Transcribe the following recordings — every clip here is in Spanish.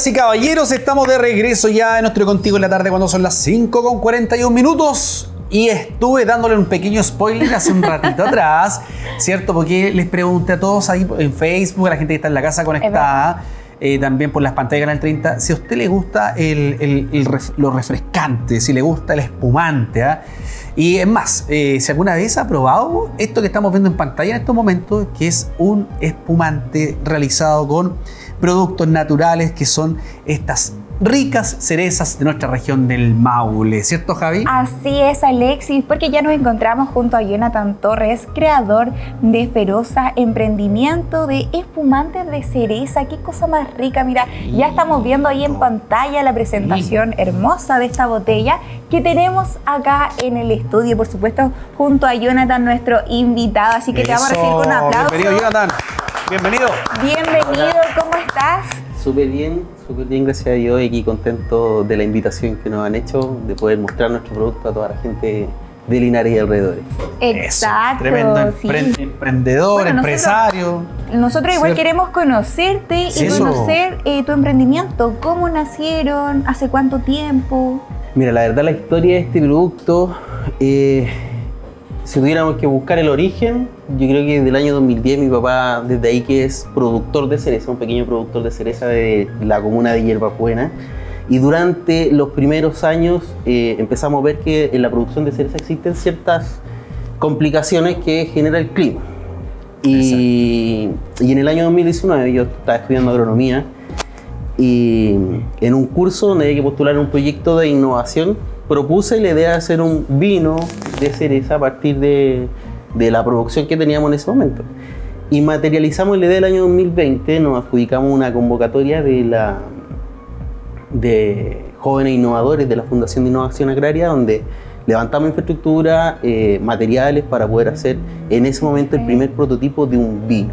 Señoritas y caballeros, estamos de regreso ya en nuestro Contigo en la tarde cuando son las 5 con 41 minutos. Y estuve dándole un pequeño spoiler hace un ratito atrás, ¿cierto? Porque les pregunté a todos ahí en Facebook, a la gente que está en la casa conectada, eh, también por las pantallas de Canal 30, si a usted le gusta el, el- el ref- lo refrescante, si le gusta el espumante. ¿ah? Y es más, eh, si alguna vez ha probado esto que estamos viendo en pantalla en estos momentos, que es un espumante realizado con productos naturales que son estas ricas cerezas de nuestra región del Maule, ¿cierto Javi? Así es, Alexis, porque ya nos encontramos junto a Jonathan Torres, creador de Feroza Emprendimiento de espumantes de cereza. Qué cosa más rica, mira, ya estamos viendo ahí en pantalla la presentación hermosa de esta botella que tenemos acá en el estudio, por supuesto, junto a Jonathan, nuestro invitado. Así que te vamos a recibir con un Eso, aplauso. Bienvenido Jonathan, bienvenido. Bienvenido, ¿cómo estás? Súper bien, súper bien, gracias a Dios, y aquí contento de la invitación que nos han hecho, de poder mostrar nuestro producto a toda la gente de Linares y alrededores. Exacto. Eso, tremendo sí. empre- emprendedor, Bueno, empresario. Nosotros igual Cierto. queremos conocerte Sí, y conocer eh, tu emprendimiento, cómo nacieron, hace cuánto tiempo. Mira, la verdad la historia de este producto, eh, si tuviéramos que buscar el origen, yo creo que del año 2010 mi papá, desde ahí que es productor de cereza, un pequeño productor de cereza de la comuna de Hierbabuena, y durante los primeros años eh, empezamos a ver que en la producción de cereza existen ciertas complicaciones que genera el clima. Y, y en el año 2019 yo estaba estudiando agronomía y en un curso donde había que postular un proyecto de innovación, propuse la idea de hacer un vino de cereza a partir de, de la producción que teníamos en ese momento. Y materializamos la idea del año 2020, nos adjudicamos una convocatoria de la de jóvenes innovadores de la Fundación de Innovación Agraria, donde levantamos infraestructura, eh, materiales para poder hacer en ese momento el primer prototipo de un vino.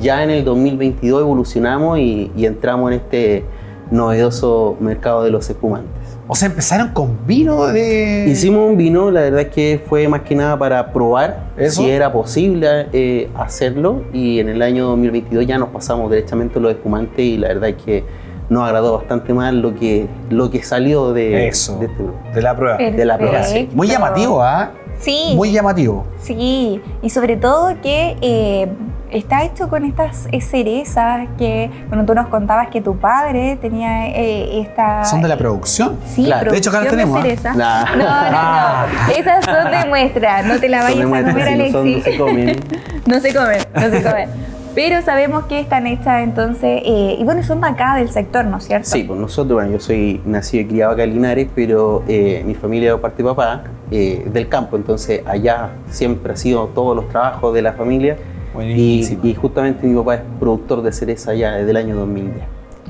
Ya en el 2022 evolucionamos y, y entramos en este novedoso mercado de los espumantes. O sea, empezaron con vino de... Hicimos un vino, la verdad es que fue más que nada para probar ¿Eso? si era posible eh, hacerlo y en el año 2022 ya nos pasamos derechamente a los espumantes y la verdad es que nos agradó bastante más lo que, lo que salió de, Eso, de este la prueba. De la prueba, sí. Muy llamativo, ¿ah? Sí, Muy llamativo. sí. Y sobre todo que eh, está hecho con estas eh, cerezas que, bueno, tú nos contabas que tu padre tenía eh, esta... Son de la producción. Sí, Claro. De hecho, acá producción de tenemos, ¿ah? cereza. Nah. No, no, no. Esas son de muestra. No te la vayas a comer, no son, no Alexis. se comen. No se comen, no se comen. Pero sabemos que están hechas entonces, eh, y bueno, son de acá del sector, ¿no es cierto? Sí, pues nosotros, bueno, yo soy nacido y criado acá en Linares, pero eh, mi familia de parte de papá eh, del campo, entonces allá siempre ha sido todos los trabajos de la familia y, justamente mi papá es productor de cereza ya desde el año 2010.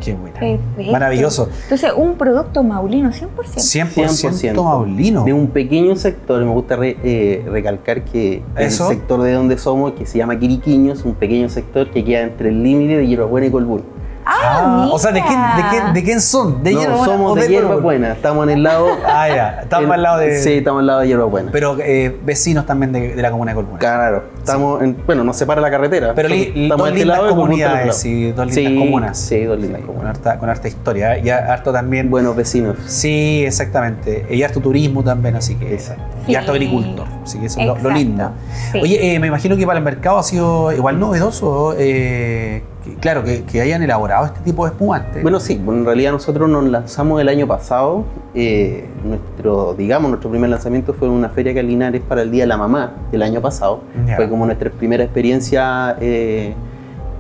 Qué buena. Perfecto. Maravilloso. Entonces, un producto maulino, 100%. 100%, 100%. maulino. De un pequeño sector, me gusta re- eh, recalcar que Eso. el sector de donde somos, que se llama Quiriquiño, es un pequeño sector que queda entre el límite de Hierbabuena y Colbún. Ah, o sea, ¿de quién, de, quién, ¿de quién son? ¿De no, somos de Colbún? Hierbabuena, estamos en el lado... Ah, ya. Estamos al lado de... Sí, estamos al lado de Hierbabuena. Pero eh, vecinos también de, de la comuna de Colbún. Claro, estamos en, bueno, nos separa la carretera. Pero li- estamos dos este lindas lado y comunidades, sí, dos lindas Sí, comunas. Sí, dos lindas Con comunas. harta, con harta historia. ¿eh? Y harto también... Buenos vecinos. Sí, exactamente. Y harto turismo también, así que... Exacto. Y harto agricultor. Así que eso es lo, lo lindo. Sí. Oye, eh, me imagino que para el mercado ha sido igual novedoso, eh, que- claro, que, que hayan elaborado este tipo de espumante. Bueno, sí, bueno, en realidad nosotros nos lanzamos el año pasado. eh, nuestro, digamos, nuestro primer lanzamiento fue en una feria que Linares para el Día de la Mamá del año pasado. Fue como nuestra primera experiencia eh,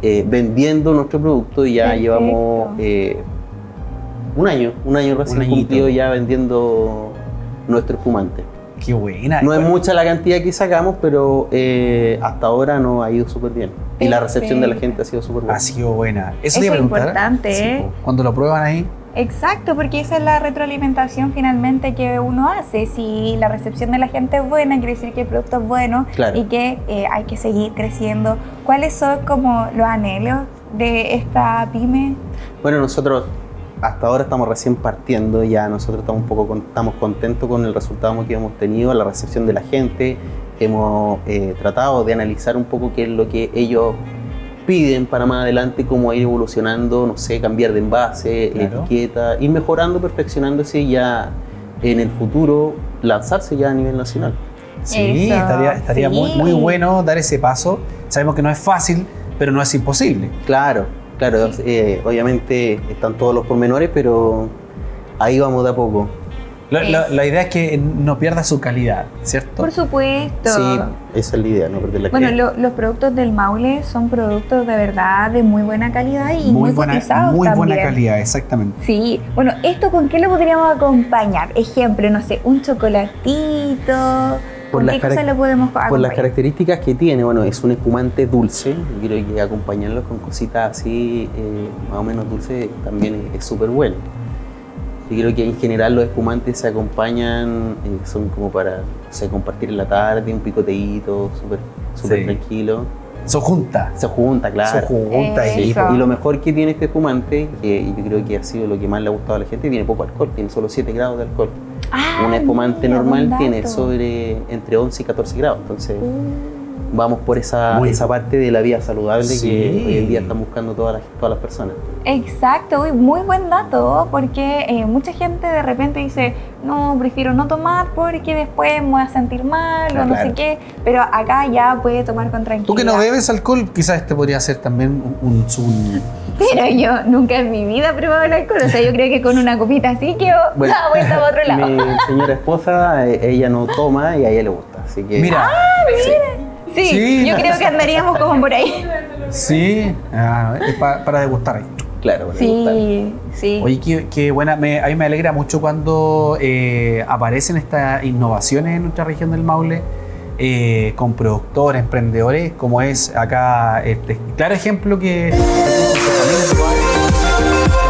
eh, vendiendo nuestro producto y ya Perfecto. llevamos eh, un año, un año recién cumplido ya vendiendo nuestro espumante. Qué buena. No es mucha la cantidad que sacamos, pero eh, hasta ahora nos ha ido súper bien. Y la recepción de la gente ha sido súper buena. Ha sido buena. Eso, Eso te iba a es importante, ¿eh? po. Cuando lo prueban ahí. Exacto, porque esa es la retroalimentación finalmente que uno hace. Si la recepción de la gente es buena, quiere decir que el producto es bueno Claro. y que eh, hay que seguir creciendo. ¿Cuáles son como los anhelos de esta pyme? Bueno, nosotros hasta ahora estamos recién partiendo, ya nosotros estamos un poco con- estamos contentos con el resultado que hemos tenido, la recepción de la gente, hemos eh, tratado de analizar un poco qué es lo que ellos piden para más adelante cómo ir evolucionando, no sé, cambiar de envase, Claro. etiqueta, ir mejorando, perfeccionándose y ya en el futuro lanzarse ya a nivel nacional. Sí, Eso, estaría, estaría muy, muy bueno dar ese paso. Sabemos que no es fácil, pero no es imposible. Claro, claro, eh, obviamente están todos los pormenores, pero ahí vamos de a poco. La, la- idea es que no pierda su calidad, ¿cierto? Por supuesto. Sí, esa es la idea, no perder la Bueno, calidad. lo- los productos del Maule son productos de verdad de muy buena calidad y muy, buena, cotizados muy buena calidad, exactamente. Sí, bueno, ¿esto con qué lo podríamos acompañar? Ejemplo, no sé, un chocolatito. Por ¿Con las Por características que tiene, bueno, es un espumante dulce. Yo creo que acompañarlo con cositas así, eh, más o menos dulces, también es súper bueno. Yo creo que en general los espumantes se acompañan, eh, son como para, sé, compartir en la tarde, un picoteíto, súper súper Sí. tranquilo. Eso junta. Se junta, claro. Se junta Eh, y lo mejor que tiene este espumante, que yo creo que ha sido lo que más le ha gustado a la gente, tiene poco alcohol, tiene solo 7 grados de alcohol. Ah, un espumante mira, normal tiene sobre entre 11 y 14 grados. Entonces, Uh, vamos por esa, esa parte de la vida saludable Sí. que hoy en día están buscando todas las, todas las personas. Exacto, uy, muy buen dato, porque eh, mucha gente de repente dice, no, prefiero no tomar porque después me voy a sentir mal o Ah, no claro. sé qué, pero acá ya puede tomar con tranquilidad. Tú que no bebes alcohol, quizás este podría ser también un, un- un- Pero yo nunca en mi vida he probado el alcohol, o sea, yo creo que con una copita así que Bueno, da vuelta para otro lado. Mi señora esposa, eh, ella no toma y a ella le gusta. Así que Mira, Sí, Sí, yo creo que andaríamos como por ahí. sí, ah, es pa- para degustar ahí. claro. Sí, sí. Oye, qué, qué buena. Me- a mí me alegra mucho cuando eh, aparecen estas innovaciones en nuestra región del Maule eh, con productores, emprendedores, como es acá este claro ejemplo que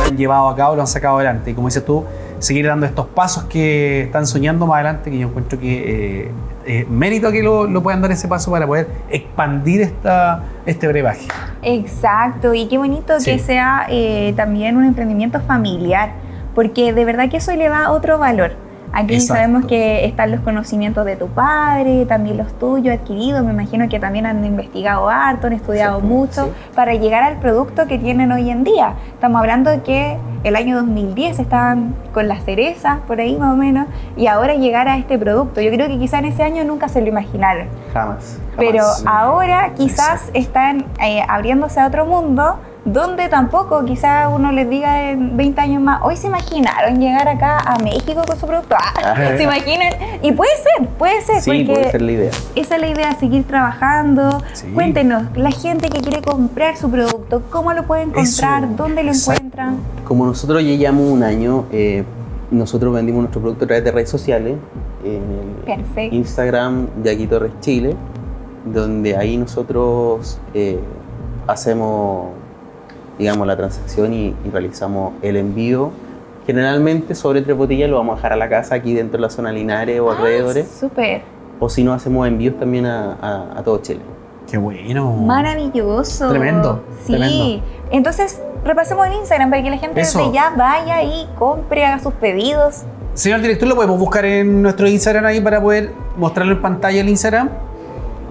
han llevado a cabo, lo han sacado adelante. Y como dices tú, seguir dando estos pasos que están soñando más adelante, que yo encuentro que eh, eh, mérito que lo, lo puedan dar ese paso para poder expandir esta, este brebaje. Exacto, y qué bonito Sí. que sea eh, también un emprendimiento familiar, porque de verdad que eso le da otro valor. Aquí Exacto. sabemos que están los conocimientos de tu padre, también los tuyos adquiridos, me imagino que también han investigado harto, han estudiado mucho sí. para llegar al producto que tienen hoy en día. Estamos hablando de que el año 2010 estaban con las cerezas, por ahí más o menos, y ahora llegar a este producto. Yo creo que quizá en ese año nunca se lo imaginaron. Jamás. Pero jamás. ahora quizás Exacto. están eh, abriéndose a otro mundo donde tampoco quizás uno les diga en 20 años más, hoy se imaginaron llegar acá a México con su producto. Ah, Ajá. se imaginan. Y puede ser, puede ser, Sí, puede ser la idea. esa es la idea, seguir trabajando. Sí. Cuéntenos, la gente que quiere comprar su producto, ¿cómo lo puede encontrar? Eso, ¿Dónde lo exacto. encuentran? Como nosotros ya llevamos un año, eh, nosotros vendimos nuestro producto a través de redes sociales, en el Perfecto. Instagram Jackie Torres Chile, donde ahí nosotros eh, hacemos, digamos, la transacción y, y realizamos el envío. Generalmente sobre tres botellas lo vamos a dejar a la casa aquí dentro de la zona Linares o alrededores, Súper. o si no hacemos envíos también a, a- a todo Chile. Qué bueno. Maravilloso. Tremendo, Sí. tremendo. Entonces, repasemos en Instagram para que la gente Eso. desde ya vaya y compre, haga sus pedidos. Señor director, ¿lo podemos buscar en nuestro Instagram ahí para poder mostrarlo en pantalla el Instagram?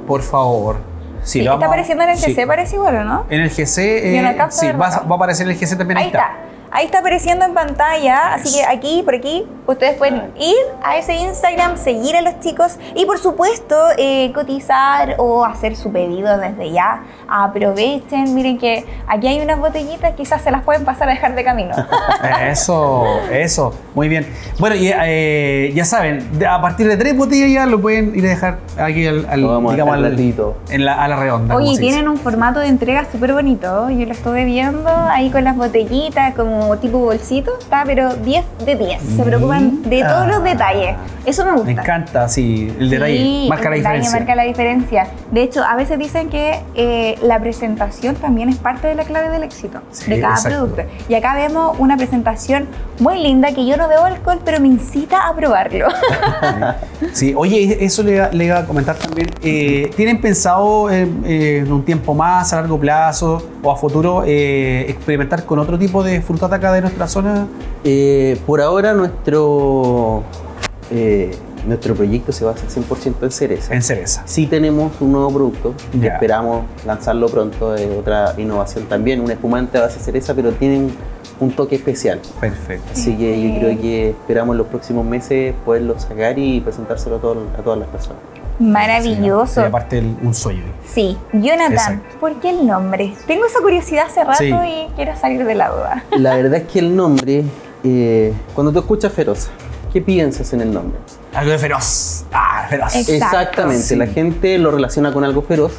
Por favor. Sí, lo está apareciendo en el sí. GC, parece igual, ¿o no? En el GC, Y en eh, cápsula sí, va, a aparecer en el GC también. Ahí está. Ahí está apareciendo en pantalla, así que aquí, por aquí, ustedes pueden ir a ese Instagram, seguir a los chicos y por supuesto eh, cotizar o hacer su pedido desde ya. Aprovechen, miren que aquí hay unas botellitas, quizás se las pueden pasar a dejar de camino. Eso, eso. Muy bien. Bueno, y eh, ya saben, a partir de tres botellas ya lo pueden ir a dejar aquí al, al- digamos, al- en la, a la redonda. Oye, tienen un formato de entrega súper bonito. Yo lo estuve viendo ahí con las botellitas, como tipo bolsito. Está, pero 10 de 10. Se preocupan de todos los detalles. Eso me gusta. Me encanta, sí, el detalle. Sí, marca la detalle diferencia. marca la diferencia. De hecho, a veces dicen que eh, la presentación también es parte de la clave del éxito Sí, de cada exacto. producto. Y acá vemos una presentación muy linda que yo no veo alcohol, pero me incita a probarlo. Sí, oye, eso le, le iba a comentar también. Eh, ¿Tienen pensado en un tiempo más, a largo plazo o a futuro, eh, experimentar con otro tipo de frutata acá de nuestra zona? Eh, por ahora nuestro, eh, nuestro proyecto se basa 100% en cereza. En cereza. Sí tenemos un nuevo producto, que esperamos lanzarlo pronto, es otra innovación también, un espumante a base de cereza, pero tiene un, toque especial. Perfecto. Así que yo creo que esperamos en los próximos meses poderlo sacar y presentárselo a, todo- a todas las personas. Maravilloso. Sí, aparte el- un sueño. Sí, Jonathan, Exacto. ¿por qué el nombre? Tengo esa curiosidad hace rato Sí. y quiero salir de la duda. La verdad es que el nombre, eh, cuando tú escuchas Feroza, ¿qué piensas en el nombre? Algo de feroz. Ah, feroz. Exacto. Exactamente, Sí. la gente lo relaciona con algo feroz,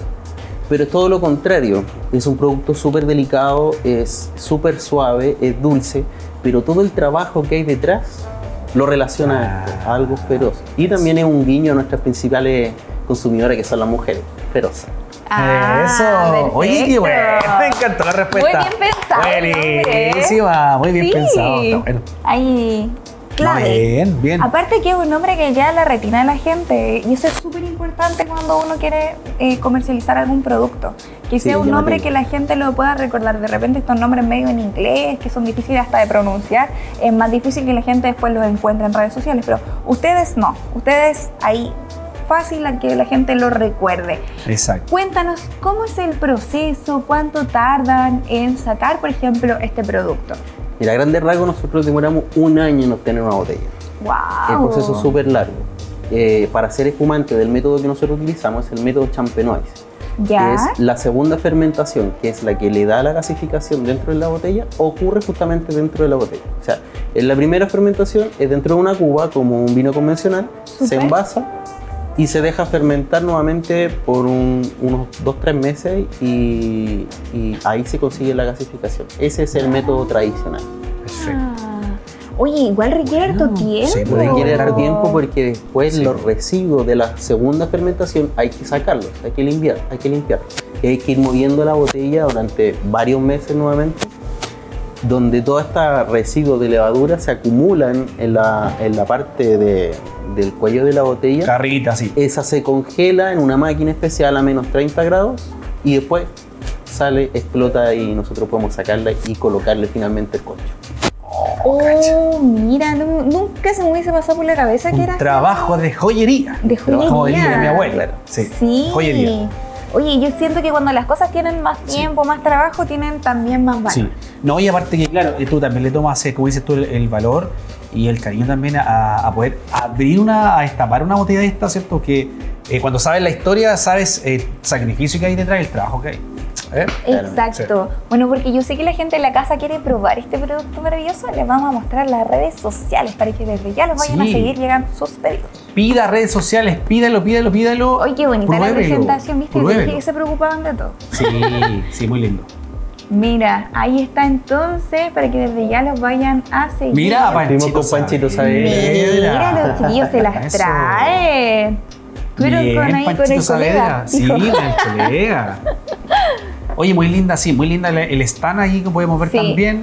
pero es todo lo contrario. Es un producto súper delicado, es súper suave, es dulce, pero todo el trabajo que hay detrás lo relaciona Ah. a algo feroz. Y también es un guiño a nuestras principales consumidoras que son las mujeres, feroz. Eso. Oye, qué bueno. Me encantó la respuesta. Muy bien pensado. Buenísima. Muy bien Sí. pensado. Está bueno. Ahí, clave. No, bien, bien. Aparte que es un nombre que queda en la retina de la gente y eso es súper importante cuando uno quiere eh, comercializar algún producto. Que Sí, sea un llamativo. nombre que la gente lo pueda recordar. De repente estos nombres medio en inglés, que son difíciles hasta de pronunciar, es más difícil que la gente después los encuentre en redes sociales. Pero ustedes no. Ustedes ahí fácil a que la gente lo recuerde. Exacto. Cuéntanos cómo es el proceso, cuánto tardan en sacar, por ejemplo, este producto. Mira, a grandes rasgos nosotros demoramos un año en obtener una botella. ¡Wow! El proceso es súper largo. Eh, para hacer espumante del método que nosotros utilizamos es el método Champenoise. Ya. que es la segunda fermentación, que es la que le da la gasificación dentro de la botella, ocurre justamente dentro de la botella. O sea, en la primera fermentación es dentro de una cuba, como un vino convencional, se envasa y se deja fermentar nuevamente por un- unos 2-3 meses y, y ahí se consigue la gasificación. Ese es el método tradicional. Perfecto. Ah. Oye, igual requiere harto Bueno, tiempo. sí, Requiere dar tiempo porque después Sí. los residuos de la segunda fermentación hay que sacarlos, hay que limpiar, hay que limpiar. Y hay que ir moviendo la botella durante varios meses nuevamente, donde todo este residuo de levadura se acumulan en la, en la parte de- del cuello de la botella. Carrita, sí. Esa se congela en una máquina especial a menos 30 grados y después sale, explota y nosotros podemos sacarla y colocarle finalmente el corcho. Oh, mira, no- nunca se me hubiese pasado por la cabeza que era así. trabajo de joyería. De Trabajo joyería. de mi abuela. Sí. Sí. Joyería. Oye, yo siento que cuando las cosas tienen más tiempo, más trabajo, tienen también más valor. Sí. No, y aparte que, claro, tú también le tomas, eh, como dices tú, el, el valor y el cariño también a, a poder abrir una, a destapar una botella de esta, ¿cierto? Que eh, cuando sabes la historia, sabes el sacrificio que hay detrás, el trabajo que hay. ¿Eh? Exacto. Bueno, porque yo sé que la gente en la casa quiere probar este producto maravilloso, les vamos a mostrar las redes sociales para que desde ya los vayan Sí. a seguir llegando sus pedidos. Pida redes sociales, pídalo, pídalo, pídalo. Oye, qué bonita la presentación, ¿viste? Dije que se preocupaban de todo. Sí, sí, muy lindo. Mira, ahí está entonces, para que desde ya los vayan a seguir. Mira, Panchito con Panchito Saavedra. Mira, los chiquillos se las Eso. traen. Bien, con ahí con Panchito el Saavedra. colega. Sí, con el colega. Oye, muy linda, sí, muy linda el, el stand ahí que podemos ver Sí. también.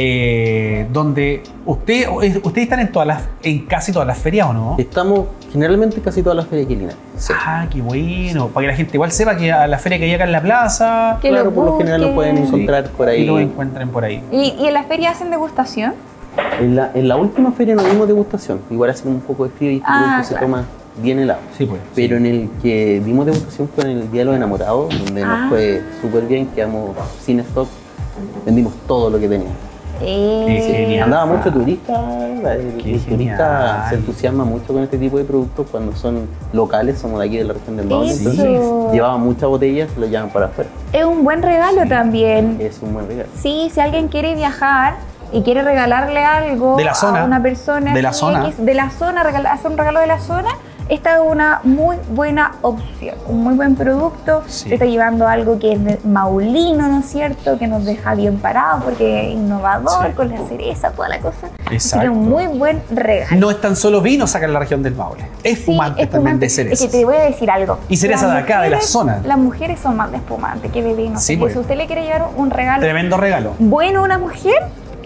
eh, donde usted, ustedes están en todas las, en casi todas las ferias o no? Estamos generalmente en casi todas las ferias quilinas. Sí. Ah, qué bueno. Para que la gente igual sepa que a la feria que hay acá en la plaza, Que claro, lo por lo general lo pueden encontrar por ahí. y lo encuentren por ahí. ¿Y, y en las ferias hacen degustación? En la, en la última feria no dimos degustación. Igual hace un poco de frío y este Ah, producto se claro. toma bien helado. Sí, pues. Pero en el que dimos degustación fue en el Día de los Enamorados, donde Ah. nos fue súper bien, quedamos sin stock, vendimos todo lo que teníamos. Eh. Andaba mucho turista, el, el turista se entusiasma mucho con este tipo de productos cuando son locales, somos de aquí de la región del Eso. entonces llevaban muchas botellas, se lo llevan para afuera. Es un buen regalo también. Es un buen regalo. Sí, si alguien quiere viajar y quiere regalarle algo De la zona. a una persona De la así, zona. X, de la zona, regala- hacer un regalo de la zona, esta es una muy buena opción, un muy buen producto. Sí. Se está llevando algo que es de maulino, ¿no es cierto? Que nos deja bien parados porque es innovador, Sí. con la cereza, toda la cosa. Exacto. un muy buen regalo. No es tan solo vino saca en la región del Maule. Es Sí, fumante también de cereza. Es que te voy a decir algo. Y cereza Las de acá, de la zona. Las mujeres son más de espumante que de vino. Sí, pues. si usted le quiere llevar un regalo Tremendo regalo. bueno una mujer,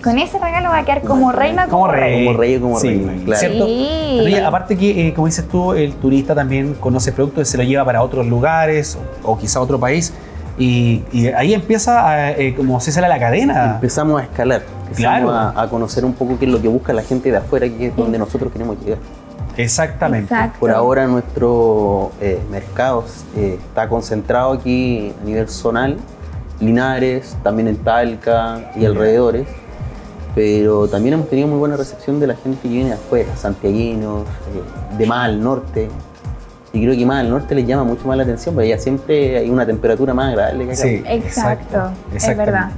con ese regalo va a quedar como reina, como, Como rey. Como rey como Sí, reina, claro. ¿Cierto? Sí. Pero aparte que, eh, como dices tú, el turista también conoce productos y se lo lleva para otros lugares o, o quizá otro país. Y, y ahí empieza a, eh, como se sale la cadena. Empezamos a escalar, empezamos Claro. a, a conocer un poco qué es lo que busca la gente de afuera, que es donde nosotros queremos llegar. Exactamente. Exacto. Por ahora nuestro eh, mercado eh, está concentrado aquí a nivel zonal, Linares, también en Talca y alrededores, pero también hemos tenido muy buena recepción de la gente que viene de afuera, santiaguinos, eh, de más al norte. Y creo que más al norte les llama mucho más la atención, porque allá siempre hay una temperatura más agradable que acá. Sí, Exacto, es verdad.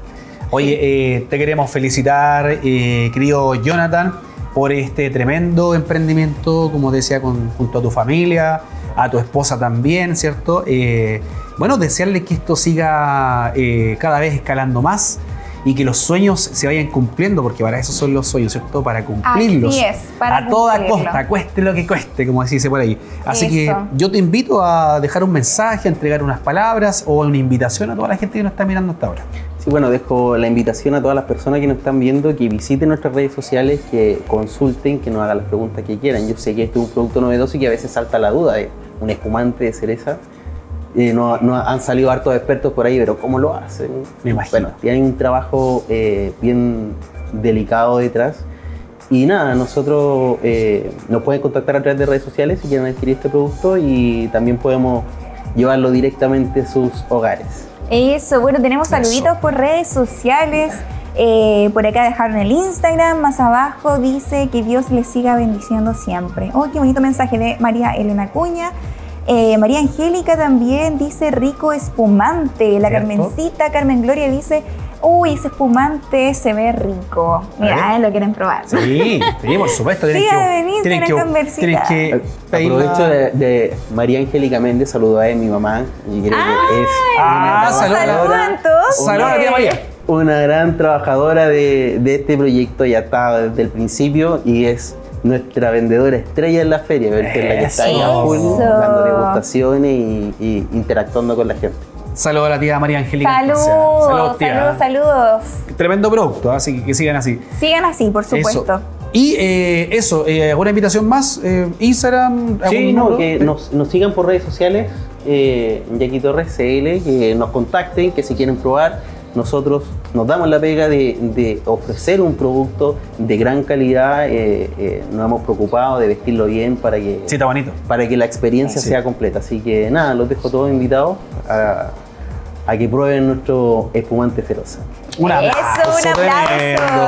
Oye, eh, te queremos felicitar, eh, querido Jonathan, por este tremendo emprendimiento, como decía, con- junto a tu familia, a tu esposa también, ¿cierto? Eh, bueno, desearle que esto siga eh, cada vez escalando más y que los sueños se vayan cumpliendo, porque para eso son los sueños, ¿cierto? Para cumplirlos. Así es, para a toda costa, cueste lo que cueste, como se dice por ahí. Así que yo te invito a dejar un mensaje, a entregar unas palabras o una invitación a toda la gente que nos está mirando hasta ahora. Sí, bueno, dejo la invitación a todas las personas que nos están viendo que visiten nuestras redes sociales, que consulten, que nos hagan las preguntas que quieran. Yo sé que este es un producto novedoso y que a veces salta la duda de un espumante de cereza. Eh, no, no han salido hartos expertos por ahí, pero ¿cómo lo hacen? Me imagino. Bueno, tienen un trabajo eh, bien delicado detrás. Y nada, nosotros eh, nos pueden contactar a través de redes sociales si quieren adquirir este producto y también podemos llevarlo directamente a sus hogares. Eso, bueno, tenemos Eso. saluditos por redes sociales. Eh, por acá dejaron el Instagram, más abajo dice que Dios les siga bendiciendo siempre. Oh, qué bonito mensaje de María Elena Cuña. Eh, María Angélica también dice rico espumante. La ¿Cierto? Carmencita, Carmen Gloria dice, uy, ese espumante se ve rico. Mira, eh, lo quieren probar. Sí, sí, por supuesto. Tienen Sí, que, a venir, tienen que, tienen que Aprovecho de, de María Angélica Méndez, saludo a mi mamá. Y creo que es Ah, saludos. entonces. Saludos a la tía María. Una gran trabajadora de, de este proyecto, ya está desde el principio y es nuestra vendedora estrella en la feria, ver que es la que está ahí a full, dando degustaciones y, y interactuando con la gente. Saludos a la tía María Angélica. Saludos, Saludos, tía. saludos, saludos. Tremendo producto, así que, que sigan así. Sigan así, por supuesto. Eso. Y eh, eso, eh, ¿alguna invitación más? Eh, Instagram, Sí, no, que nos, nos sigan por redes sociales, eh, Jackie Torres CL, que nos contacten, que si quieren probar, nosotros nos damos la pega de, de ofrecer un producto de gran calidad, eh, eh, nos hemos preocupado de vestirlo bien para que, Sí, está bonito. para que la experiencia Sí. sea completa. Así que nada, los dejo todos invitados a, a que prueben nuestro espumante feroz. Un Eso, aplauso un tremendo.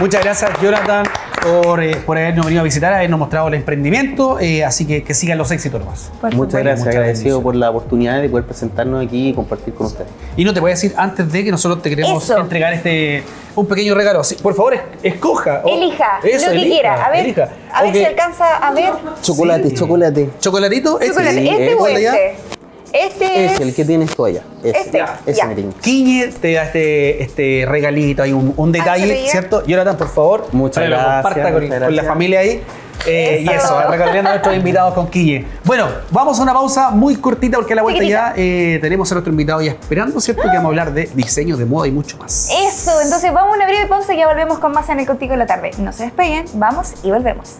Muchas gracias, Jonathan, por, eh, por habernos venido a visitar, habernos mostrado el emprendimiento. eh, así que que sigan los éxitos nomás. Por Muchas gracias, Muchas agradecido por la oportunidad de poder presentarnos aquí y compartir con ustedes. Y no te voy a decir antes de que nosotros te queremos Eso. entregar este un pequeño regalo. Sí, por favor, es- escoja. Oh, Elija eso, lo que elija, quiera. A ver, elija. a ver si alcanza a ver. Chocolate, Sí. chocolate. ¿Chocolatito? Este. Chocolate, sí, ¿Este o este? Este Es es. el que tienes tú allá. Ese, Este, ese ya. Quiñe te da este, este regalito, hay un, un detalle, veía. ¿cierto? Jonathan, por favor, Muchas para que lo gracias, comparta con, con la familia ahí. Eh, y Eso. regalando a nuestros invitados con Quiñe. Bueno, vamos a una pausa muy cortita porque a la vuelta Chiquitita. ya eh, tenemos a nuestro invitado ya esperando, ¿cierto? Que vamos a hablar de diseño, de moda y mucho más. Eso, entonces vamos a una breve pausa y ya volvemos con más en el Contigo de la tarde. No se despeguen, vamos y volvemos.